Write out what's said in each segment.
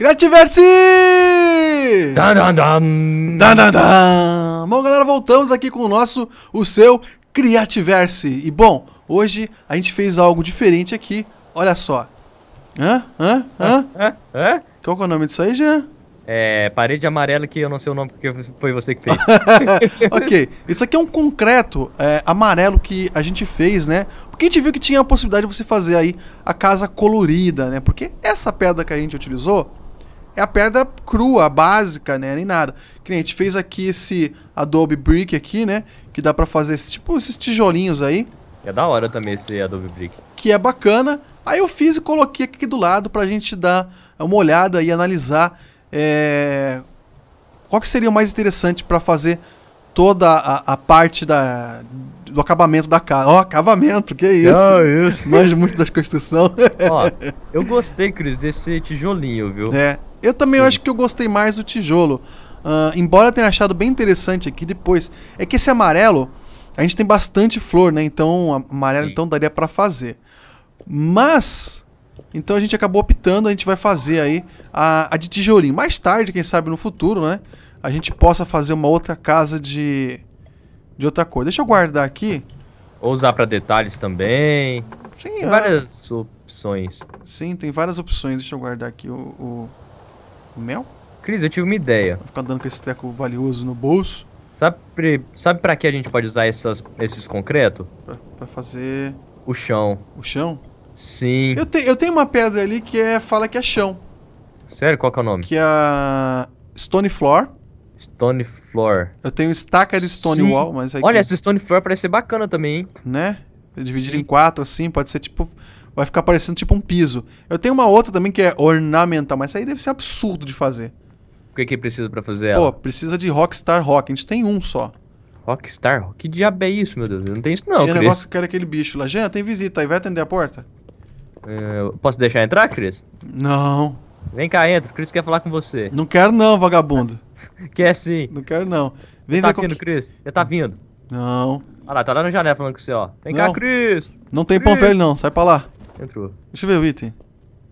Criativerse! Dan, dan, dan. Dan, dan, dan. Bom, galera, voltamos aqui com o nosso, o seu Criativerse. E bom, hoje a gente fez algo diferente aqui. Olha só. Hã? Hã? Hã? Hã? Hã? Qual que é o nome disso aí, Jean? É, parede amarela que eu não sei o nome porque foi você que fez. ok, isso aqui é um concreto é, amarelo que a gente fez, né? Porque a gente viu que tinha a possibilidade de você fazer aí a casa colorida, né? Porque essa pedra que a gente utilizou é a pedra crua, básica, né? Nem nada. Que nem a gente fez aqui esse Adobe Brick aqui, né? Que dá pra fazer esse, tipo esses tijolinhos aí, É da hora também esse Adobe Brick. que é bacana. Aí eu fiz e coloquei aqui do lado pra gente dar uma olhada e analisar é, qual que seria o mais interessante pra fazer toda a, a parte da, do acabamento da casa. Ó, acabamento, que isso? isso. Manjo muito das construção. Ó, eu gostei, Cris, desse tijolinho, viu? É, eu também Sim. acho que eu gostei mais do tijolo. Ah, embora tenha achado bem interessante aqui depois. É que esse amarelo, a gente tem bastante flor, né? Então, amarelo Sim. então daria pra fazer. Mas, então a gente acabou optando, a gente vai fazer aí a, a de tijolinho. Mais tarde, quem sabe no futuro, né? A gente possa fazer uma outra casa de, de outra cor. Deixa eu guardar aqui. Ou usar pra detalhes também. Sim, Tem ah, várias opções. sim, tem várias opções. Deixa eu guardar aqui o, o mel. Cris, eu tive uma ideia. Vou ficar andando com esse teco valioso no bolso. Sabe, sabe pra que a gente pode usar essas, esses concretos? Pra, pra fazer O chão. o chão. Sim. Eu, te, eu tenho uma pedra ali que é, fala que é chão. Sério, qual que é o nome? Que é a Stone Floor. Stone Floor. Eu tenho Stacker Stone Sim. Wall, mas aqui, Olha, essa Stone Floor parece ser bacana também, hein? né? Dividir em quatro assim, pode ser tipo... Vai ficar parecendo tipo um piso. Eu tenho uma outra também que é ornamental, mas essa aí deve ser absurdo de fazer. O que que precisa pra fazer Pô, ela? precisa de Rockstar Rock. A gente tem um só. Rockstar? Que diabo é isso, meu Deus? Não tem isso não, Cris. negócio que era aquele bicho lá. Jean, tem visita aí. Vai atender a porta? É, eu posso deixar entrar, Cris? Não. Vem cá, entra. O Cris quer falar com você. Não quero não, vagabundo. Quer sim. Não quero não. Vem tá ver vindo, que... Cris. Já tá vindo. Não. Olha lá, tá lá na janela falando com você, ó. Vem Não. cá, Cris. Não tem pão Cris. velho não. Sai pra lá. Entrou. Deixa eu ver o item.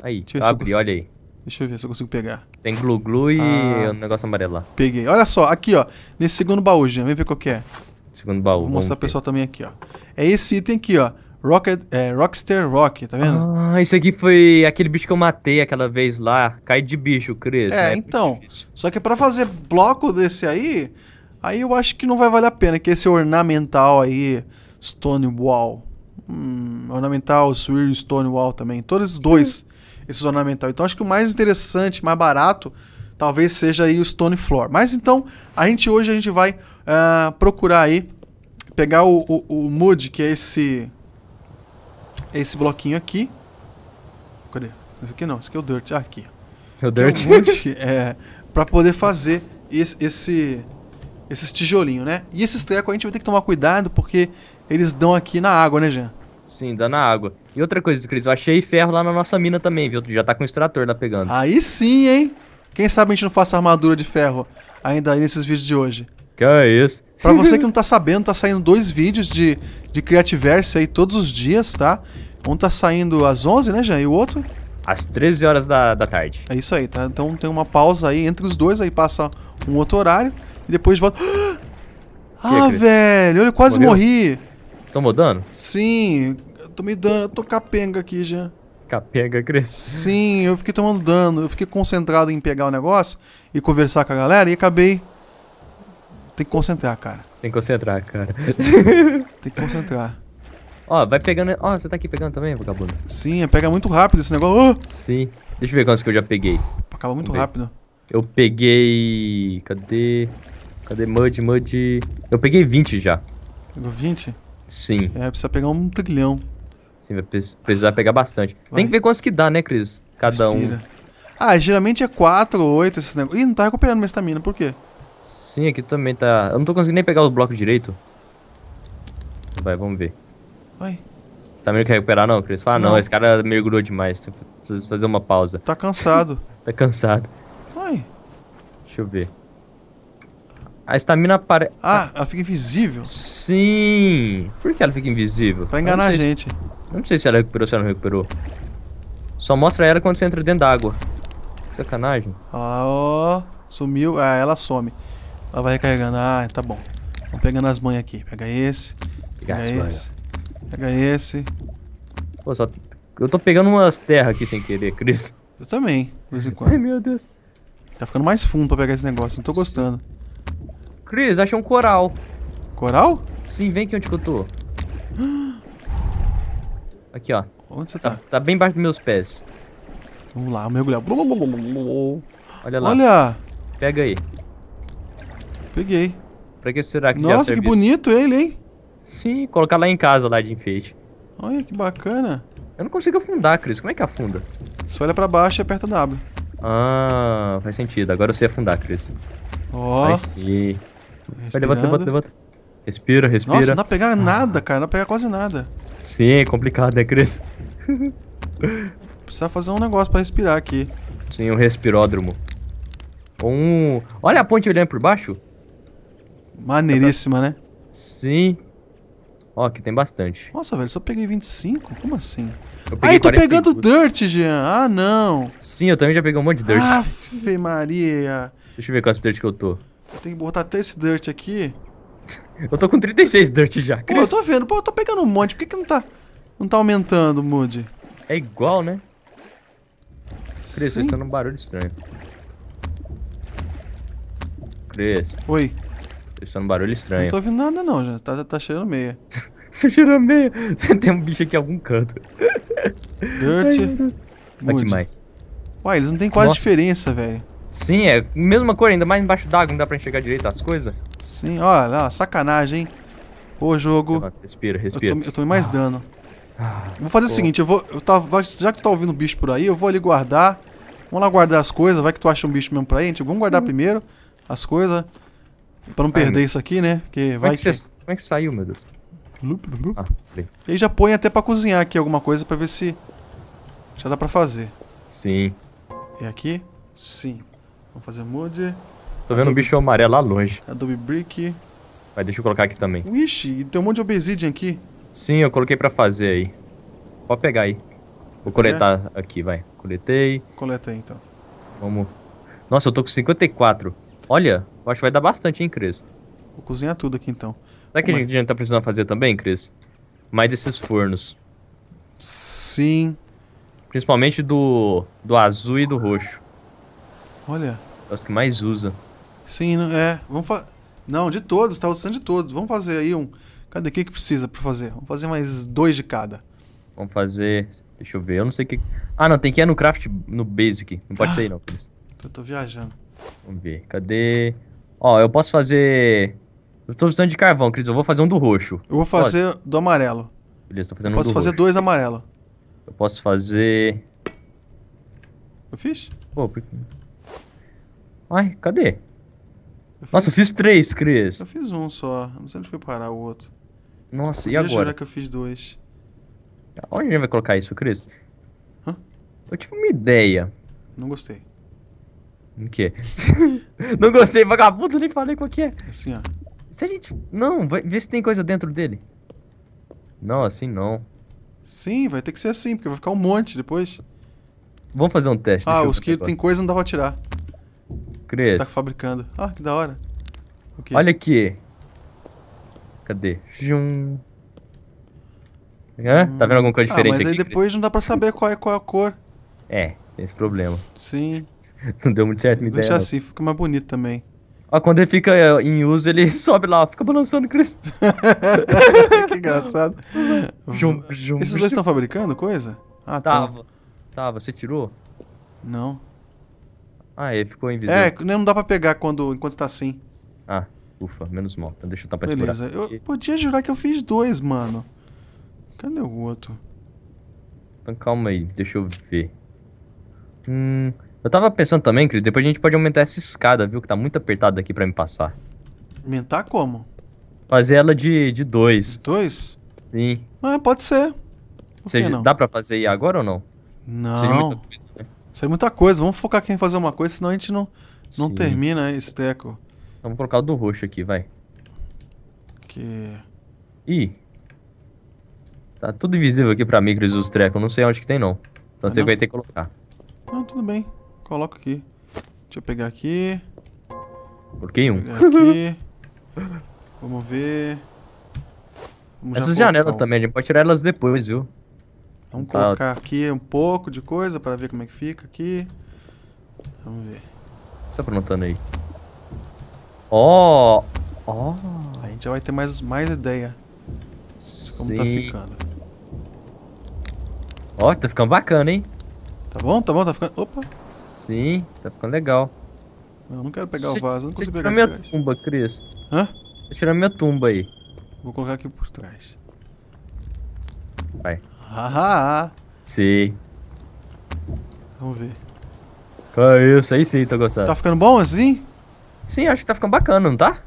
Aí, Deixa eu ver se eu abri, consigo. olha aí. Deixa eu ver se eu consigo pegar. Tem glu-glu e Ah. um negócio amarelo lá. Peguei. Olha só, aqui ó. Nesse segundo baú, Jean. Vem ver qual que é. Segundo baú. Vou mostrar pro pessoal também aqui, ó. É esse item aqui, ó. Rocket, é, Rockstar Rock, tá vendo? Ah, esse aqui foi aquele bicho que eu matei aquela vez lá. Cai de bicho, Cris. É, né? muito então. Só que pra fazer bloco desse aí, aí eu acho que não vai valer a pena. Que esse ornamental aí, Stone Wall. Hum, ornamental, Swirl Stone Wall também. Todos os dois, esses ornamental. Então acho que o mais interessante, mais barato, talvez seja aí o Stone Floor. Mas então, a gente hoje a gente vai ah, procurar aí, pegar o, o, o Mood, que é esse, esse bloquinho aqui. Cadê? Esse aqui não, esse aqui é o Dirt. Ah, aqui. É um Dirt. monte, é, pra poder fazer esse, esse- esses tijolinhos, né? E esses trecos a gente vai ter que tomar cuidado porque eles dão aqui na água, né, Jean? Sim, dá na água. E outra coisa, Cris, eu achei ferro lá na nossa mina também, viu? Já tá com o extrator lá pegando. Aí sim, hein? Quem sabe a gente não faça armadura de ferro ainda aí nesses vídeos de hoje. Que é isso? Pra você que não tá sabendo, tá saindo dois vídeos de, de Creativerse aí todos os dias, tá? Um tá saindo às 11, né, Jean? E o outro? Às 13 horas da, da tarde. É isso aí, tá? Então tem uma pausa aí entre os dois, aí passa um outro horário e depois volta. Ah, Cris? velho, eu quase Morreu? morri. Tomou dano? Sim, eu tô me dando, eu tô capenga aqui já. Capenga, Cris. Sim, eu fiquei tomando dano, eu fiquei concentrado em pegar o negócio e conversar com a galera e acabei. Tem que concentrar, cara. Tem que concentrar, cara. Tem que concentrar. Ó, vai pegando. Ó, você tá aqui pegando também, vagabundo? Sim, pega muito rápido esse negócio. Sim. Deixa eu ver quantos que eu já peguei. Oh, acaba muito Vamos ver. rápido. Eu peguei. Cadê? Cadê Mud, Mud? Eu peguei 20 já. Pegou 20? Sim. É, precisa pegar um trilhão. Sim, vai precis- precisar pegar bastante. Vai. Tem que ver quantos que dá, né, Cris? Cada um. Respira. Ah, geralmente é 4 ou 8 esses negócios. Ih, não tá recuperando minha estamina, por quê? Sim, aqui também tá. Eu não tô conseguindo nem pegar os blocos direito. Vai, vamos ver. Vai, Você tá meio que recuperar, não, Cris? Fala, não. Não. esse cara mergulhou demais. Preciso fazer uma pausa. tá cansado. Tá cansado. Vai. Deixa eu ver. A estamina apare... Ah, ela fica invisível. Sim! Por que ela fica invisível? Pra enganar a sei se- gente. Eu não sei se ela recuperou ou se ela não recuperou. Só mostra ela quando você entra dentro d'água. sacanagem. Ah, ó. Sumiu. Ah, ela some. Ela vai recarregando. Ah, tá bom. Vamos pegando as manhas aqui. Pega esse. Pega manhas. esse. Pega esse. Pô, só... Eu tô pegando umas terras aqui sem querer, Cris. Eu também, de vez em Ai, quando. meu Deus. Tá ficando mais fundo pra pegar esse negócio. Não tô gostando. Cris, achei um coral. Coral? Sim, vem aqui onde que eu tô. Aqui, ó. Onde você Tá, tá? tá bem embaixo dos meus pés. Vamos lá, mergulhar. Olha lá. Olha, Pega aí. peguei. Pra que será que Nossa, que bonito ele, hein? Sim, colocar lá em casa, lá de enfeite. Olha que bacana. Eu não consigo afundar, Cris. Como é que afunda? Só olha pra baixo e aperta W. Ah, faz sentido. Agora eu sei afundar, Cris. Ó, Vai sim. Vai, levanta, levanta, levanta. Respira, respira. Nossa, não dá pra pegar nada, cara. Não dá pra pegar quase nada. Sim, é complicado, né, Cris? Precisa fazer um negócio pra respirar aqui. Sim, um respiródromo. Um... Olha a ponte olhando por baixo. Maneiríssima, né? Sim. Ó, aqui tem bastante. Nossa, velho, só peguei 25? Como assim? Eu Ai, tô 42. pegando dirt, Jean. Ah, não. Sim, eu também já peguei um monte de dirt. Aff, Maria. Deixa eu ver quantos dirt que eu tô. Eu tenho que botar até esse dirt aqui. Eu tô com 36 dirt já, Pô, eu Cris. tô vendo. Pô, eu tô pegando um monte. Por que que não tá... Não tá aumentando o mood? É igual, né? Cris, você tá num barulho estranho. Cris, Oi. você tá num barulho Não estranho. tô ouvindo nada não, já. Tá, tá cheirando meia. Você cheira meio. Você tem um bicho aqui em algum canto. Ai, Dirt. Mood. Aqui mais. Uai, eles não tem quase Nossa. diferença, velho. Sim, é mesma cor, ainda mais embaixo d'água, não dá pra enxergar direito as coisas. Sim, olha lá, sacanagem, hein? Ô, jogo. Respira, Eu, respira. eu tomei mais dano. Ah, Vou fazer o pô. seguinte, eu vou. Eu tava, já que tu tá ouvindo bicho por aí, eu vou ali guardar. Vamos lá guardar as coisas, vai que tu acha um bicho mesmo pra aí, gente. Vamos guardar primeiro as coisas. Pra não perder meu- isso aqui, né? Porque Como vai é, que que. você- como é que saiu, meu Deus? Ah, falei. E aí já põe até pra cozinhar aqui alguma coisa pra ver se. Já dá pra fazer. Sim. E aqui? Sim. Vamos fazer mood. Tô vendo um bicho amarelo lá longe. Adobe Brick. Mas deixa eu colocar aqui também. Ixi, tem um monte de obsidian aqui. Sim, eu coloquei pra fazer aí. Pode pegar aí. Vou coletar aqui, vai. Coletei. Coleta aí então. Vamos. Nossa, eu tô com 54. Olha, eu acho que vai dar bastante, hein, Cris? Vou cozinhar tudo aqui então. Sabe o que a Como é? gente, a gente tá precisando fazer também, Cris? Mais desses fornos. Sim. Principalmente do, do azul e do roxo. Olha. É os que mais usa. Sim, é. Vamos fazer. Não, de todos, tá usando de todos. Vamos fazer aí um. Cadê o que que precisa pra fazer? Vamos fazer mais dois de cada. Vamos fazer. Deixa eu ver, eu não sei o que. Ah, não, tem que ir no craft no basic. Não pode Ah. ser aí, não, Cris. Eu tô viajando. Vamos ver. Cadê? Ó, eu posso fazer. Eu tô precisando de carvão, Cris. Eu vou fazer um do roxo. Eu vou fazer do amarelo. Beleza, tô fazendo Posso um do fazer roxo. dois amarelo. Eu posso fazer. Eu fiz? Pô, por... Ai, cadê? Eu Nossa, eu fiz. fiz três, Cris. Eu fiz um só. Não sei onde foi parar o outro. Nossa, e Podia jurar agora? que eu fiz dois. Onde a gente vai colocar isso, Cris? Hã? Eu tive uma ideia. Não gostei. O quê? não gostei, vagabundo, nem falei qual que é. Assim, ó. Se a gente. Não, vai ver se tem coisa dentro dele. Não, assim não. Sim, vai ter que ser assim, porque vai ficar um monte depois. Vamos fazer um teste. Ah, deixa eu os que tem coisa não dá pra tirar. Você Cris, tá fabricando. Ah, que da hora. O quê? olha aqui. Cadê? Jum. Hã? Tá vendo alguma coisa ah, diferente mas aí aqui? Cris? depois não dá pra saber qual é, qual é a cor. É, tem esse problema. Sim. Não deu muito certo ideia. Deixa não. assim, fica mais bonito também. Ó, quando ele fica é, em uso, ele sobe lá, fica balançando, Cris. que engraçado. Jum, jum, Esses dois estão fabricando coisa? Ah, tá. Tava. Tava, você tirou? Não. Ah, ele ficou invisível. É, não dá pra pegar quando, enquanto tá assim. Ah, ufa, menos mal. Então deixa eu estar pra segurar. Beleza. Eu podia jurar que eu fiz dois, mano. Cadê o outro? Então calma aí, deixa eu ver. Hum, eu tava pensando também, Cris, depois a gente pode aumentar essa escada, viu? Que tá muito apertado aqui pra me passar. Aumentar como? Fazer ela de, de dois. dois? Sim. Ah, pode ser. Por Você? Dá pra fazer aí agora ou não? Não. muita coisa, né? Seria muita coisa. Vamos focar aqui em fazer uma coisa, senão a gente não, não Sim. termina esse teco. Vamos colocar o do roxo aqui, vai. Que. Ih. Tá tudo invisível aqui pra mim, Cris, os trecos. Não sei onde que tem, não. Então Ah, você não? vai ter que colocar. Não, tudo bem. Coloca aqui. Deixa eu pegar aqui. Coloquei um. Aqui. Vamos ver. Vamos Essas janelas também, a gente pode tirar elas depois, viu? Vamos Tá. colocar aqui um pouco de coisa para ver como é que fica aqui. Vamos ver. Só aprontando aí. Ó! Ó! A gente já vai ter mais, mais ideia de como tá Sim. ficando. Ó, tá ficando bacana, hein? Tá bom? Tá bom? Tá ficando. Opa! Sim, tá ficando legal. Eu não quero pegar Você- o vaso, não Você consigo pegar minha tumba, Cris. Hã? Tá tirando minha tumba aí. Vou colocar aqui por trás. Vai. Haha! Sim. Vamos ver. É isso, aí sim, tô gostando. Tá ficando bom assim? Sim, acho que tá ficando bacana, não tá?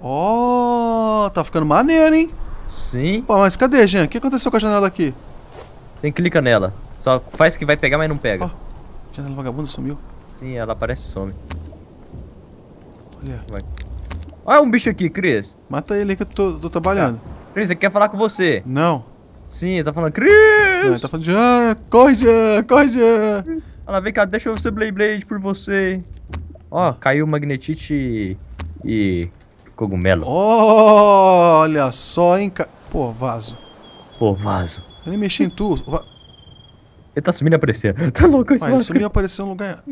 Ó, tá ficando maneiro, hein? Sim. Pô, mas cadê, Jean? O que aconteceu com a janela aqui? Você clica nela. Só faz que vai pegar, mas não pega. Ó. Janela vagabunda sumiu. Sim, ela aparece e some. Olha. Olha um bicho aqui, Cris. Mata ele aí que eu tô, tô trabalhando. Cris, ele quer falar com você. Não. Sim, ele tá falando, Não, ele tá falando, Jean, corre, Jean, corre, Jean. Ela vem cá, deixa eu ser Blade Blade por você. Ó, caiu magnetite e... e cogumelo. Olha só, hein, ca... Pô, vaso. Pô, vaso. Eu nem mexi em tu. Va... Ele tá sumindo e aparecendo. Tá louco esse ele vaso, sumiu e apareceu um lugar.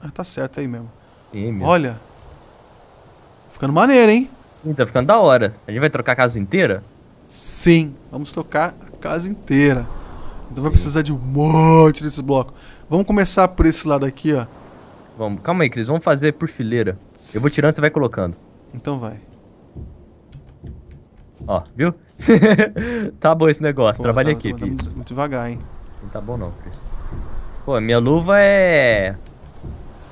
Ah, tá certo aí mesmo. Sim, mesmo. Olha. Ficando maneiro, hein? Sim, tá ficando da hora. A gente vai trocar a casa inteira? Sim. Vamos tocar a casa inteira. Então vai Sim. precisar de um monte desses blocos. Vamos começar por esse lado aqui, ó. Vamos, calma aí, Cris. Vamos fazer por fileira. Eu vou tirando e você vai colocando. Então vai. Ó, viu? tá bom esse negócio. Pô, Trabalha tá- aqui, tá muito devagar, hein? Não tá bom não, Cris. Pô, minha luva é...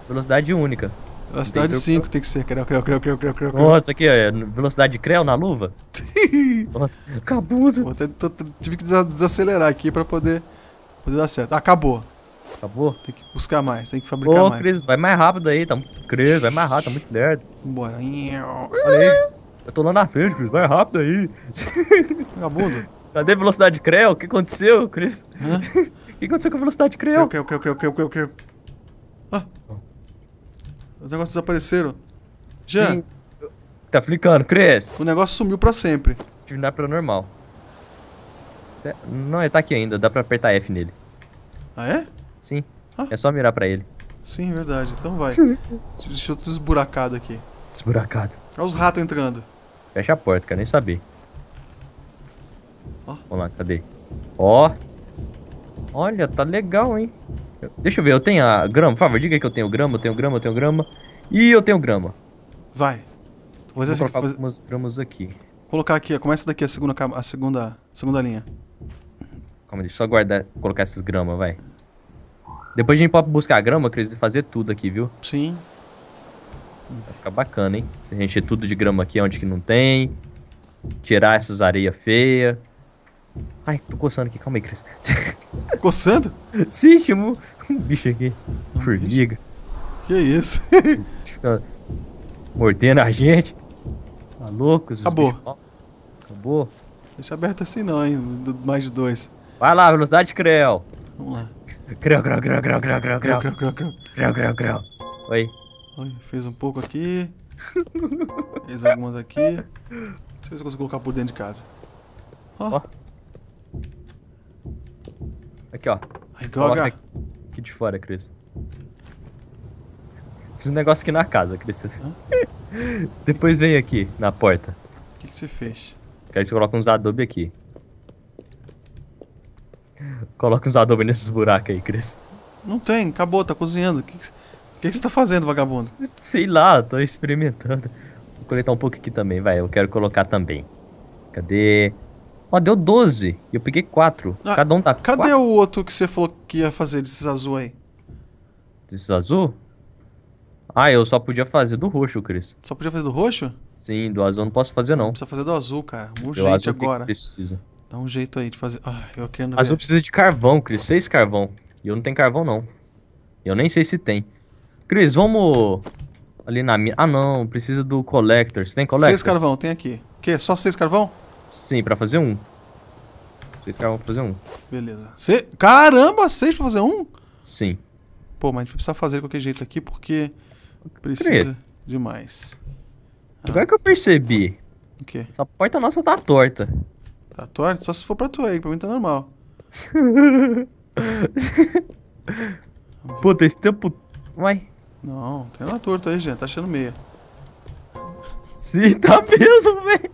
Velocidade única. Velocidade Tem que- 5 tem que ser. Creu, creu, creu, creu, creu, creu. creu. Nossa, aqui, ó. Velocidade de creu na luva. Cabudo. Até- tô- tô- tive que desa- desacelerar aqui pra poder, poder dar certo. Ah, acabou. Acabou? Tem que buscar mais, tem que fabricar Ô, mais. Cris, vai mais rápido aí. Tá muito... Cris, vai mais rápido, tá muito lerdo. Vambora. Olha aí. Eu tô lá na frente, Cris. Vai rápido aí. Vagabundo. Cadê a velocidade de creu? O que aconteceu, Cris? O que aconteceu com a velocidade de Creu, creu? creu, creu, creu, creu, creu, creu. Ah. Os negócios desapareceram. Jean, Sim. Tá flicando, Cris. o negócio sumiu pra sempre. Atividade pra normal. Não, ele tá aqui ainda. Dá pra apertar F nele. Ah, é? Sim. Ah. É só mirar pra ele. Sim, verdade. Então vai. Deixa eu tudo esburacado aqui. Esburacado. Olha os ratos entrando. Fecha a porta, quero nem saber. Ó. Vamos lá, cadê? Ó. Olha, tá legal, hein? Deixa eu ver, eu tenho a grama, por favor, diga aí que eu tenho grama, eu tenho grama, eu tenho grama. E eu tenho grama. Vai. Vou, fazer Vou colocar fazer- algumas gramas aqui. colocar aqui. Começa daqui a segunda, a segunda, segunda linha. Calma, deixa eu só guardar, colocar essas gramas, vai. Depois a gente pode buscar a grama, Cris, e fazer tudo aqui, viu? Sim. Vai ficar bacana, hein? Se encher tudo de grama aqui onde que não tem. Tirar essas areias feias. Ai, tô coçando aqui, calma aí, Cris. Coçando? Sim, chamou um bicho aqui. Formiga. Que isso? Fica mordendo a gente. Tá louco? Acabou. bichos. Acabou. Deixa aberto assim não, hein? Mais de dois. Vai lá, velocidade de creu. Vamos lá. Creu, creu, creu, creu, creu, creu, Creu, creu. creu, creu, creu. Creu, creu. Oi. Olha, fez um pouco aqui. fez algumas aqui. Deixa eu ver se eu consigo colocar por dentro de casa. Ó. Ó. Aqui, ó. Ai, Coloca droga. aqui, aqui de fora, Cris. Fiz um negócio aqui na casa, Cris. Depois vem aqui, na porta. O que, que você fez? Que aí você coloca uns adobe aqui. Coloca uns adobe nesses buracos aí, Cris. Não tem, acabou, tá cozinhando. O que, que, que que você tá fazendo, vagabundo? Sei lá, tô experimentando. Vou coletar um pouco aqui também, vai. Eu quero colocar também. Cadê? Ó, deu 12. E eu peguei 4. Ah, Cada um tá Cadê quatro. o outro que você falou que ia fazer desses azul aí? Desses azul? Ah, eu só podia fazer do roxo, Cris. Só podia fazer do roxo? Sim, do azul eu não posso fazer não. Precisa fazer do azul, cara. Do Urgente azul o que que agora. precisa. Dá um jeito aí de fazer. Ah, eu querendo Azul ver. precisa de carvão, Cris. Seis carvão. E eu não tenho carvão, não. Eu nem sei se tem. Cris, vamos ali na minha... Ah, não. Precisa do collector. Você tem collector? Seis carvão, tem aqui. Que? Só seis carvão? Sim, pra fazer um. Seis carvão pra fazer um. Beleza. Se... Caramba, seis pra fazer um? Sim. Pô, mas a gente vai precisar fazer de qualquer jeito aqui porque precisa demais. Agora que eu percebi, O quê? essa porta nossa tá torta. Tá torto? Só se for pra tu aí, pra mim tá normal. Puta, esse tempo. Uai. Não, tem uma torta aí, gente. Tá achando meia. Sim, tá mesmo, velho.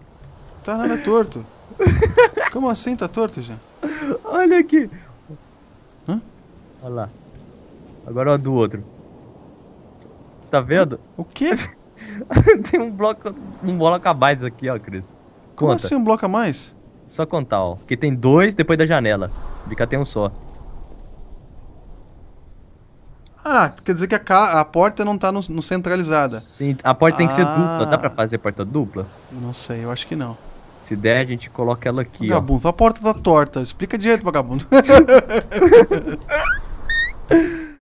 Tá nada torto. Como assim tá torto, gente? Olha aqui. Hã? Olha lá. Agora ó do outro. Tá vendo? O quê? Tem um bloco, um bloco a mais aqui, ó, Cris. Como Conta. assim um bloco a mais? Só contar, ó. Porque tem dois depois da janela. De cá tem um só. Ah, quer dizer que a, a porta não tá no, no centralizada. Sim, a porta tem que ser Ah. dupla. Dá pra fazer porta dupla? Não sei, eu acho que não. Se der, a gente coloca ela aqui, ó. vagabundo, a porta tá torta. Explica direito, vagabundo.